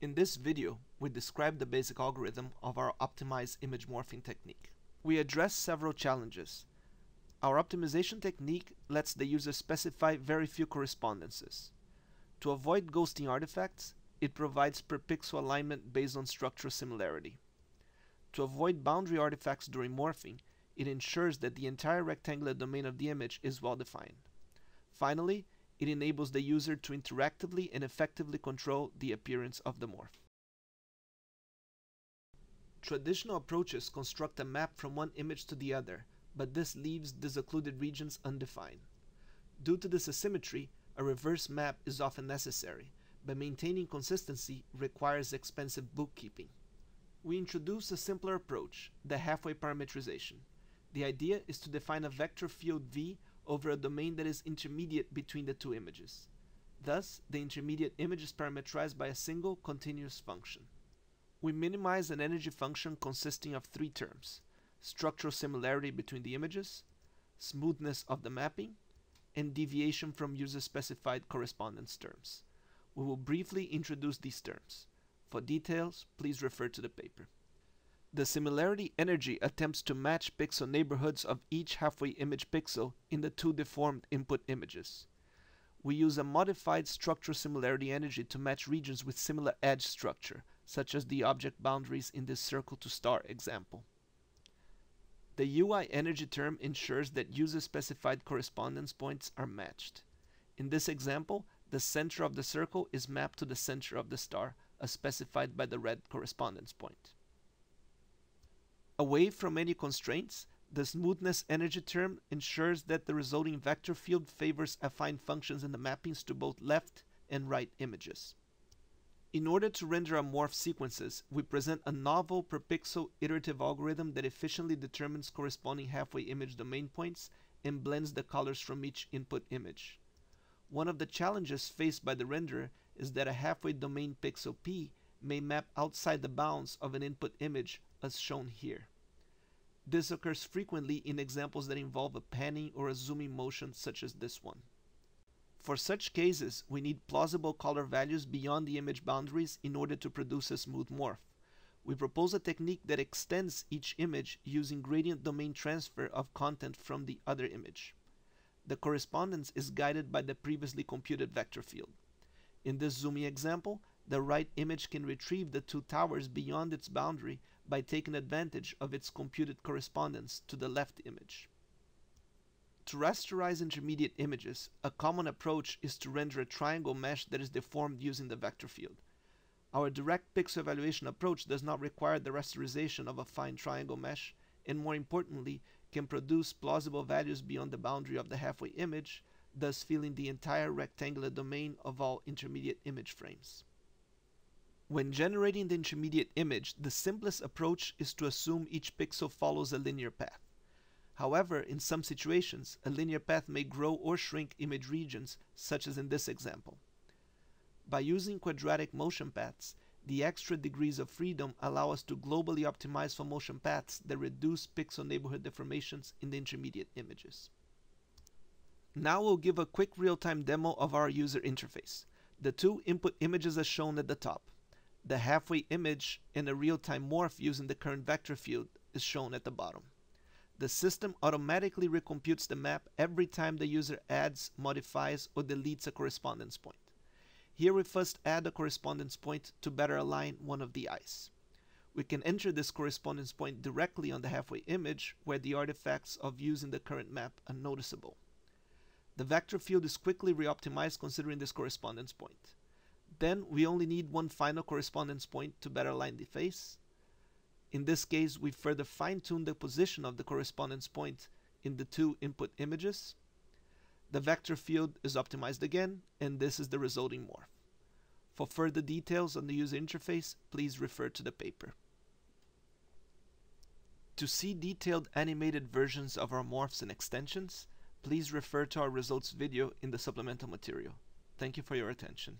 In this video, we describe the basic algorithm of our optimized image morphing technique. We address several challenges. Our optimization technique lets the user specify very few correspondences. To avoid ghosting artifacts, it provides per pixel alignment based on structural similarity. To avoid boundary artifacts during morphing, it ensures that the entire rectangular domain of the image is well defined. Finally, it enables the user to interactively and effectively control the appearance of the morph. Traditional approaches construct a map from one image to the other, but this leaves the occluded regions undefined. Due to this asymmetry, a reverse map is often necessary, but maintaining consistency requires expensive bookkeeping. We introduce a simpler approach, the halfway parametrization. The idea is to define a vector field V over a domain that is intermediate between the two images. Thus, the intermediate image is parametrized by a single continuous function. We minimize an energy function consisting of three terms, structural similarity between the images, smoothness of the mapping, and deviation from user-specified correspondence terms. We will briefly introduce these terms. For details, please refer to the paper. The similarity energy attempts to match pixel neighborhoods of each halfway image pixel in the two deformed input images. We use a modified structural similarity energy to match regions with similar edge structure, such as the object boundaries in this circle to star example. The UI energy term ensures that user-specified correspondence points are matched. In this example, the center of the circle is mapped to the center of the star, as specified by the red correspondence point. Away from any constraints, the smoothness energy term ensures that the resulting vector field favors affine functions in the mappings to both left and right images. In order to render our morph sequences, we present a novel per pixel iterative algorithm that efficiently determines corresponding halfway image domain points and blends the colors from each input image. One of the challenges faced by the renderer is that a halfway domain pixel P may map outside the bounds of an input image as shown here. This occurs frequently in examples that involve a panning or a zooming motion such as this one. For such cases, we need plausible color values beyond the image boundaries in order to produce a smooth morph. We propose a technique that extends each image using gradient domain transfer of content from the other image. The correspondence is guided by the previously computed vector field. In this zooming example, the right image can retrieve the two towers beyond its boundary by taking advantage of its computed correspondence to the left image. To rasterize intermediate images, a common approach is to render a triangle mesh that is deformed using the vector field. Our direct pixel evaluation approach does not require the rasterization of a fine triangle mesh, and more importantly, can produce plausible values beyond the boundary of the halfway image, thus filling the entire rectangular domain of all intermediate image frames. When generating the intermediate image, the simplest approach is to assume each pixel follows a linear path. However, in some situations, a linear path may grow or shrink image regions, such as in this example. By using quadratic motion paths, the extra degrees of freedom allow us to globally optimize for motion paths that reduce pixel neighborhood deformations in the intermediate images. Now we'll give a quick real-time demo of our user interface. The two input images are shown at the top. The halfway image in a real-time morph using the current vector field is shown at the bottom. The system automatically recomputes the map every time the user adds, modifies, or deletes a correspondence point. Here we first add a correspondence point to better align one of the eyes. We can enter this correspondence point directly on the halfway image where the artifacts of using the current map are noticeable. The vector field is quickly reoptimized considering this correspondence point. Then we only need one final correspondence point to better align the face, in this case, we further fine-tune the position of the correspondence point in the two input images. The vector field is optimized again, and this is the resulting morph. For further details on the user interface, please refer to the paper. To see detailed animated versions of our morphs and extensions, please refer to our results video in the supplemental material. Thank you for your attention.